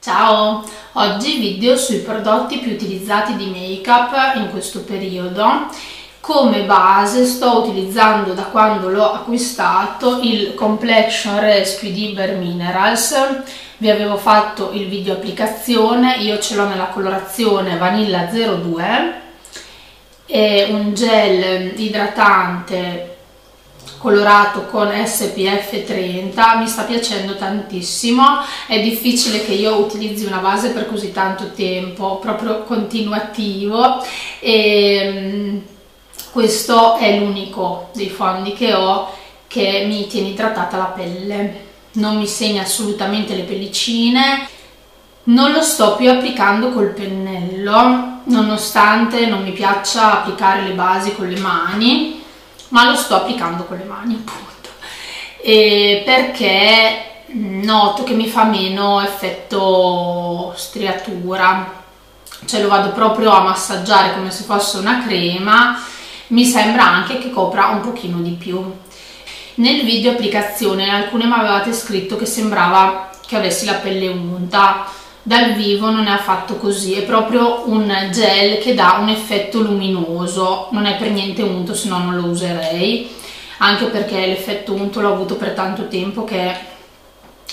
Ciao! Oggi video sui prodotti più utilizzati di make up in questo periodo. Come base sto utilizzando da quando l'ho acquistato il Complexion Rescue di Bare Minerals. Vi avevo fatto il video applicazione, io ce l'ho nella colorazione Vanilla 02. È un gel idratante colorato con SPF 30 mi sta piacendo tantissimo. È difficile che io utilizzi una base per così tanto tempo proprio continuativo. E mm, questo è l'unico dei fondi che ho che mi tiene idratata la pelle. Non mi segna assolutamente le pellicine. Non lo sto più applicando col pennello nonostante non mi piaccia applicare le basi con le mani ma lo sto applicando con le mani appunto. E perché noto che mi fa meno effetto striatura. Cioè lo vado proprio a massaggiare come se fosse una crema. Mi sembra anche che copra un pochino di più. Nel video applicazione alcune mi avevate scritto che sembrava che avessi la pelle unta dal vivo non è affatto così, è proprio un gel che dà un effetto luminoso, non è per niente unto, se no non lo userei, anche perché l'effetto unto l'ho avuto per tanto tempo che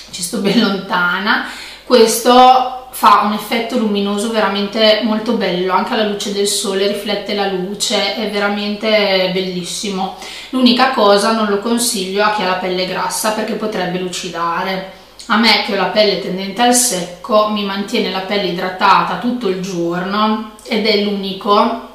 ci sto ben lontana. Questo fa un effetto luminoso veramente molto bello, anche alla luce del sole riflette la luce, è veramente bellissimo. L'unica cosa non lo consiglio a chi ha la pelle grassa perché potrebbe lucidare a me che ho la pelle tendente al secco mi mantiene la pelle idratata tutto il giorno ed è l'unico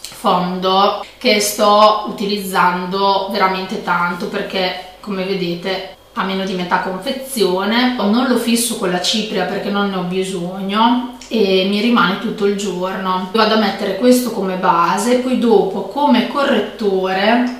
fondo che sto utilizzando veramente tanto perché come vedete ha meno di metà confezione. Non lo fisso con la cipria perché non ne ho bisogno e mi rimane tutto il giorno. Vado a mettere questo come base poi dopo come correttore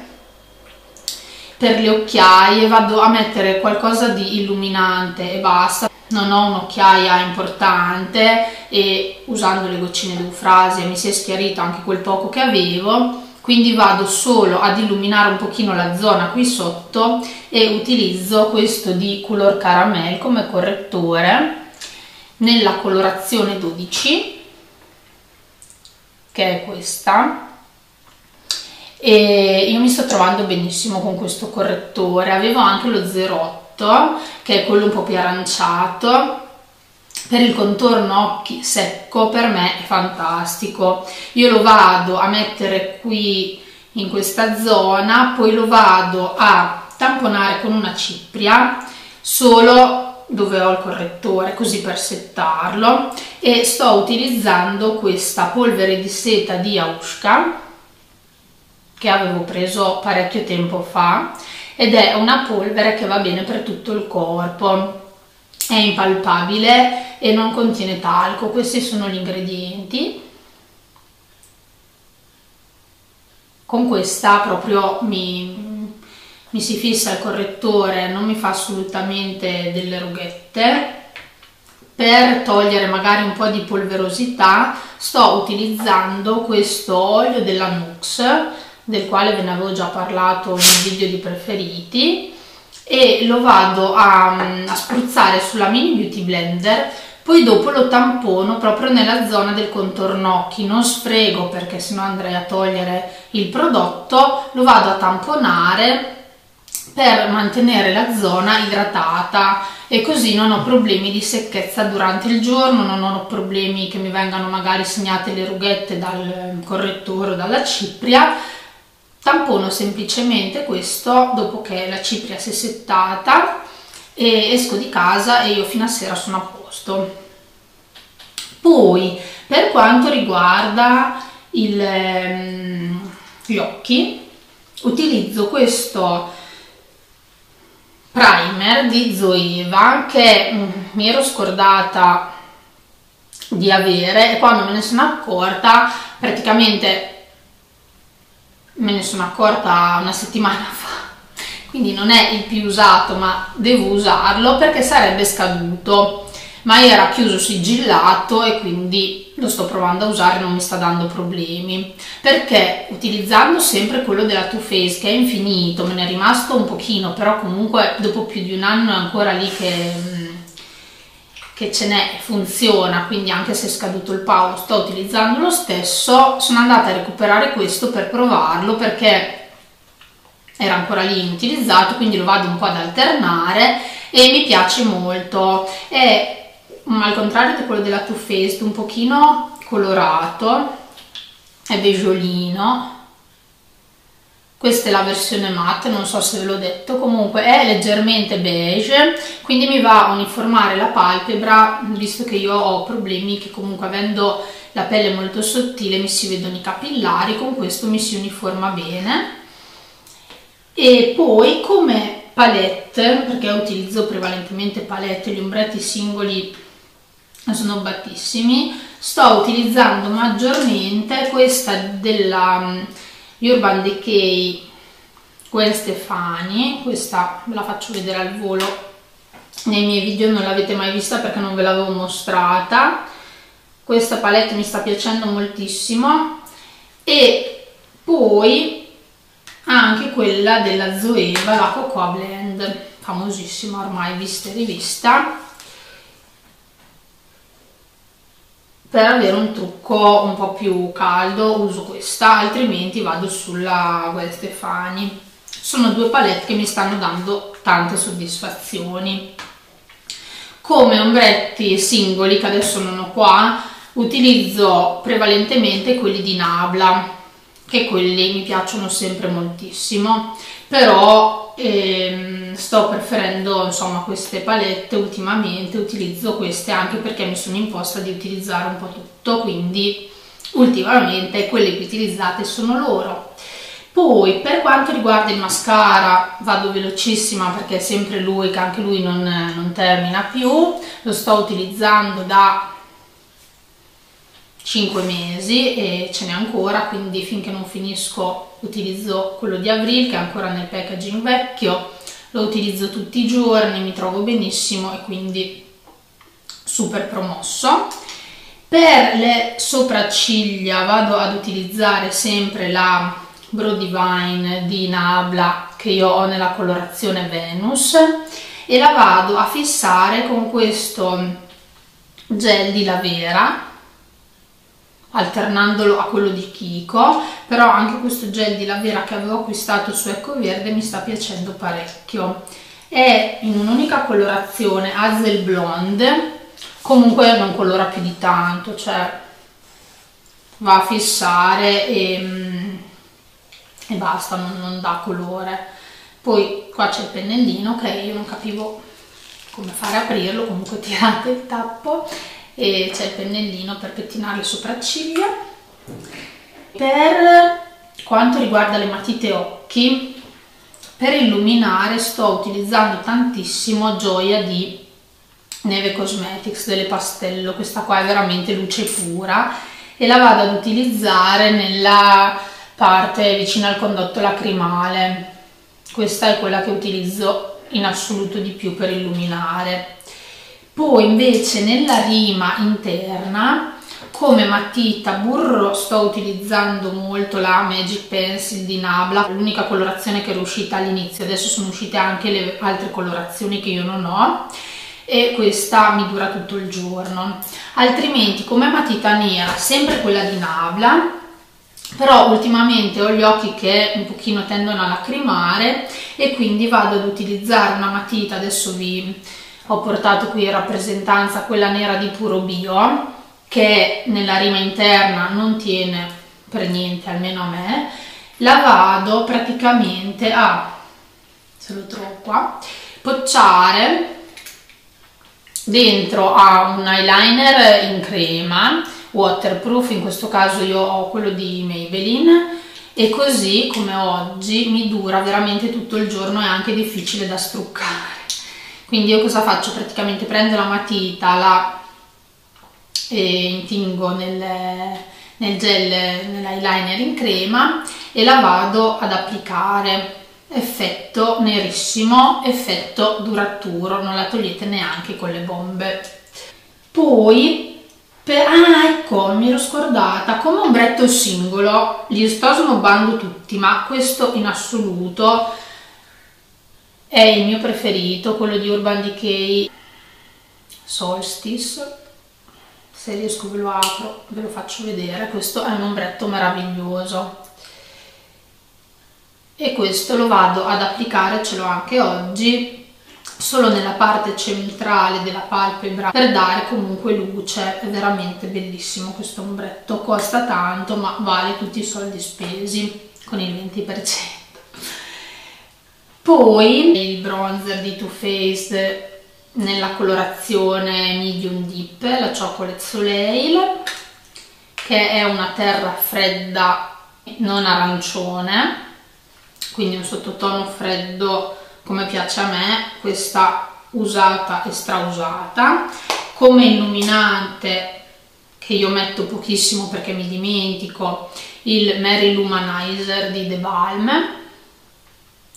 per le occhiaie vado a mettere qualcosa di illuminante e basta. Non ho un'occhiaia importante e usando le goccine d'eufrasia mi si è schiarito anche quel poco che avevo quindi vado solo ad illuminare un pochino la zona qui sotto e utilizzo questo di Color Caramel come correttore nella colorazione 12 che è questa e io mi sto trovando benissimo con questo correttore. Avevo anche lo 08 che è quello un po' più aranciato. Per il contorno occhi secco per me è fantastico. Io lo vado a mettere qui in questa zona poi lo vado a tamponare con una cipria solo dove ho il correttore così per settarlo. E sto utilizzando questa polvere di seta di Aushka che avevo preso parecchio tempo fa ed è una polvere che va bene per tutto il corpo. È impalpabile e non contiene talco. Questi sono gli ingredienti. Con questa proprio mi, mi si fissa il correttore non mi fa assolutamente delle rughette. Per togliere magari un po' di polverosità sto utilizzando questo olio della Nux del quale ve ne avevo già parlato nel video di preferiti e lo vado a, a spruzzare sulla mini beauty blender poi dopo lo tampono proprio nella zona del contorno occhi. Non sfrego perché sennò andrei a togliere il prodotto lo vado a tamponare per mantenere la zona idratata e così non ho problemi di secchezza durante il giorno, non ho problemi che mi vengano magari segnate le rughette dal correttore o dalla cipria tampono semplicemente questo dopo che la cipria si è settata e esco di casa e io fino a sera sono a posto. Poi per quanto riguarda il, ehm, gli occhi utilizzo questo primer di Zoeva che mm, mi ero scordata di avere e quando me ne sono accorta praticamente me ne sono accorta una settimana fa. Quindi non è il più usato ma devo usarlo perché sarebbe scaduto. Ma era chiuso sigillato e quindi lo sto provando a usare non mi sta dando problemi. Perché? Utilizzando sempre quello della Too Faced che è infinito me ne è rimasto un pochino però comunque dopo più di un anno è ancora lì che che ce n'è e funziona, quindi anche se è scaduto il power sto utilizzando lo stesso, sono andata a recuperare questo per provarlo perché era ancora lì inutilizzato, quindi lo vado un po' ad alternare e mi piace molto. È al contrario di quello della Too Faced, un pochino colorato, è beggiolino, questa è la versione matte, non so se ve l'ho detto, comunque è leggermente beige, quindi mi va a uniformare la palpebra, visto che io ho problemi che comunque avendo la pelle molto sottile mi si vedono i capillari, con questo mi si uniforma bene. E poi come palette, perché utilizzo prevalentemente palette, gli ombretti singoli sono battissimi, sto utilizzando maggiormente questa della Urban Decay Gwen Stefani, questa ve la faccio vedere al volo nei miei video, non l'avete mai vista perché non ve l'avevo mostrata, questa palette mi sta piacendo moltissimo. E poi anche quella della Zoeva, la Cocoa Blend, famosissima ormai vista e rivista, per avere un trucco un po' più caldo uso questa, altrimenti vado sulla Gwen Stefani. Sono due palette che mi stanno dando tante soddisfazioni. Come ombretti singoli, che adesso non ho qua, utilizzo prevalentemente quelli di Nabla, che quelli mi piacciono sempre moltissimo, però ehm, sto preferendo insomma queste palette ultimamente, utilizzo queste anche perché mi sono imposta di utilizzare un po' tutto, quindi ultimamente quelle più utilizzate sono loro. Poi per quanto riguarda il mascara vado velocissima perché è sempre lui che anche lui non, non termina più, lo sto utilizzando da 5 mesi e ce n'è ancora, quindi finché non finisco utilizzo quello di Avril che è ancora nel packaging vecchio, lo utilizzo tutti i giorni, mi trovo benissimo e quindi super promosso. Per le sopracciglia vado ad utilizzare sempre la Brow Divine di Nabla che io ho nella colorazione Venus e la vado a fissare con questo gel di Lavera alternandolo a quello di Kiko però anche questo gel di Lavera che avevo acquistato su Ecco Verde mi sta piacendo parecchio. È in un'unica colorazione Hazel Blonde comunque non colora più di tanto cioè va a fissare e, mm, e basta non, non dà colore. Poi qua c'è il pennellino che io non capivo come fare a aprirlo comunque tirate il tappo e c'è il pennellino per pettinare le sopracciglia. Per quanto riguarda le matite occhi, per illuminare sto utilizzando tantissimo Gioia di Neve Cosmetics delle Pastello, questa qua è veramente luce pura e la vado ad utilizzare nella parte vicino al condotto lacrimale. Questa è quella che utilizzo in assoluto di più per illuminare poi invece nella rima interna come matita burro sto utilizzando molto la Magic Pencil di Nabla, l'unica colorazione che era uscita all'inizio, adesso sono uscite anche le altre colorazioni che io non ho e questa mi dura tutto il giorno. Altrimenti come matita nera, sempre quella di Nabla, però ultimamente ho gli occhi che un pochino tendono a lacrimare e quindi vado ad utilizzare una matita, adesso vi ho portato qui in rappresentanza quella nera di puro bio che nella rima interna non tiene per niente almeno a me. La vado praticamente a se lo trovo qua pocciare dentro a un eyeliner in crema waterproof in questo caso io ho quello di Maybelline e così come oggi mi dura veramente tutto il giorno e anche difficile da struccare quindi io cosa faccio? Praticamente prendo la matita, la eh, intingo nel, nel gel, nell'eyeliner in crema e la vado ad applicare effetto nerissimo, effetto duraturo, non la togliete neanche con le bombe. Poi, per, ah ecco, mi ero scordata, come ombretto singolo, li sto snobbando tutti, ma questo in assoluto è il mio preferito, quello di Urban Decay. Solstice. Se riesco ve lo apro ve lo faccio vedere. Questo è un ombretto meraviglioso. E questo lo vado ad applicare ce l'ho anche oggi solo nella parte centrale della palpebra per dare comunque luce. È veramente bellissimo questo ombretto costa tanto ma vale tutti i soldi spesi con il 20% poi il bronzer di Too Faced nella colorazione medium deep la chocolate soleil che è una terra fredda non arancione quindi un sottotono freddo come piace a me questa usata e strausata. Come illuminante che io metto pochissimo perché mi dimentico il Mary Luminizer di The Balm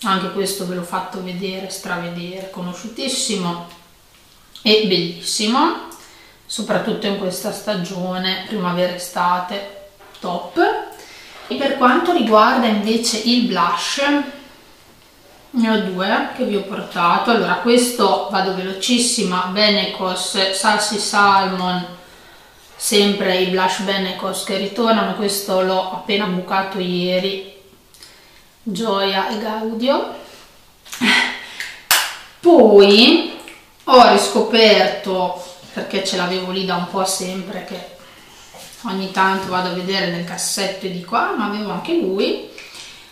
anche questo ve l'ho fatto vedere, stravedere, conosciutissimo e bellissimo soprattutto in questa stagione primavera-estate top. E per quanto riguarda invece il blush ne ho due che vi ho portato. Allora questo vado velocissima Benecos Sassy Salmon sempre i blush Benecos che ritornano. Questo l'ho appena bucato ieri Gioia e Gaudio. Poi ho riscoperto perché ce l'avevo lì da un po' sempre che ogni tanto vado a vedere nel cassetto e dico ah ma avevo anche lui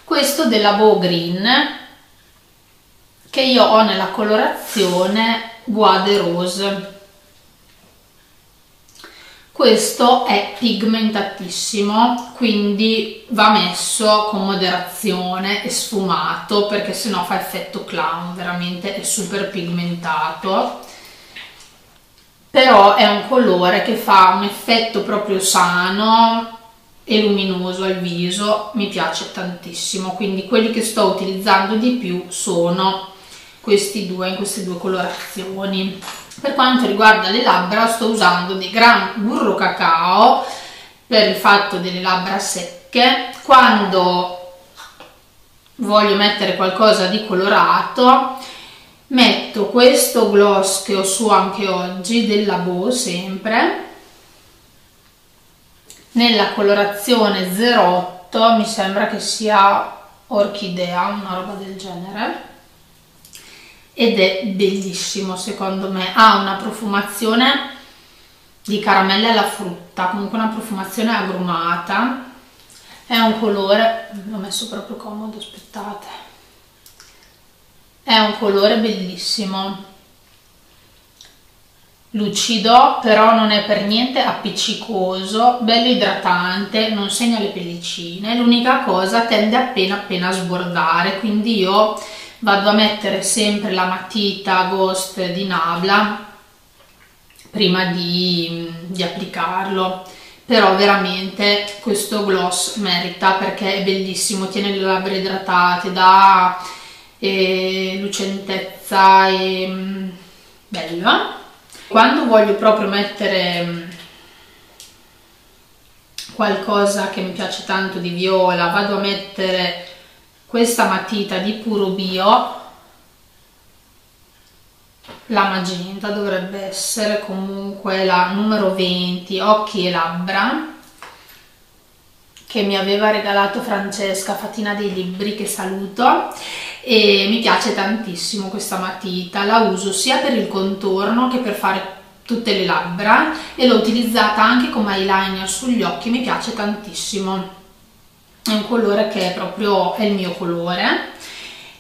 questo della Bow Green che io ho nella colorazione Bois de Rose questo è pigmentatissimo quindi va messo con moderazione e sfumato perché sennò fa effetto clown veramente è super pigmentato. Però è un colore che fa un effetto proprio sano e luminoso al viso mi piace tantissimo quindi quelli che sto utilizzando di più sono questi due in queste due colorazioni per quanto riguarda le labbra sto usando dei Gran Burro Cacao per il fatto delle labbra secche. Quando voglio mettere qualcosa di colorato metto questo gloss che ho su anche oggi della Bo sempre nella colorazione 08 mi sembra che sia orchidea una roba del genere ed è bellissimo secondo me. Ha una profumazione di caramelle alla frutta comunque una profumazione agrumata. È un colore l'ho messo proprio comodo aspettate. È un colore bellissimo. Lucido però non è per niente appiccicoso bello idratante non segna le pellicine. L'unica cosa tende appena appena a sbordare quindi io vado a mettere sempre la matita Ghost di Nabla prima di, di applicarlo. Però veramente questo gloss merita perché è bellissimo tiene le labbra idratate dà e lucentezza e mm, bella quando voglio proprio mettere mm, qualcosa che mi piace tanto di viola vado a mettere questa matita di puro bio la magenta dovrebbe essere comunque la numero 20 occhi e labbra che mi aveva regalato Francesca Fatina dei Libri che saluto e mi piace tantissimo questa matita, la uso sia per il contorno che per fare tutte le labbra e l'ho utilizzata anche come eyeliner sugli occhi, mi piace tantissimo è un colore che è proprio è il mio colore.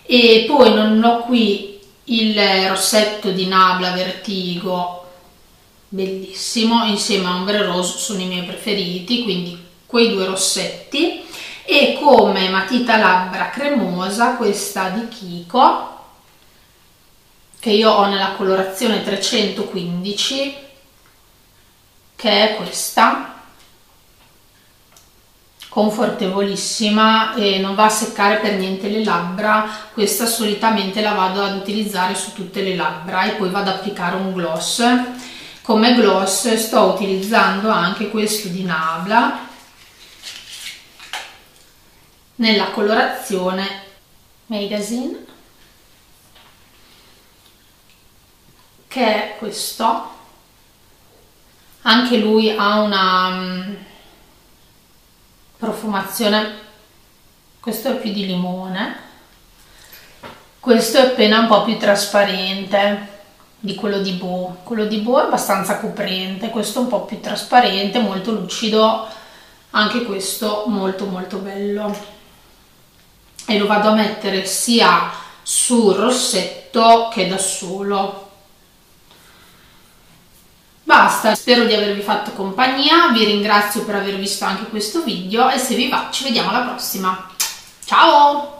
E poi non ho qui il rossetto di Nabla Vertigo bellissimo insieme a Ombre Rose sono i miei preferiti quindi quei due rossetti. E come matita labbra cremosa questa di Kiko che io ho nella colorazione 315 che è questa confortevolissima e non va a seccare per niente le labbra. Questa solitamente la vado ad utilizzare su tutte le labbra e poi vado ad applicare un gloss. Come gloss sto utilizzando anche questo di Nabla nella colorazione Magazine che è questo. Anche lui ha una um, profumazione. Questo è più di limone. Questo è appena un po' più trasparente di quello di Bo quello di Bo è abbastanza coprente questo è un po' più trasparente molto lucido anche questo molto molto bello. E lo vado a mettere sia sul rossetto che da solo Basta, spero di avervi fatto compagnia, vi ringrazio per aver visto anche questo video e se vi va ci vediamo alla prossima. Ciao!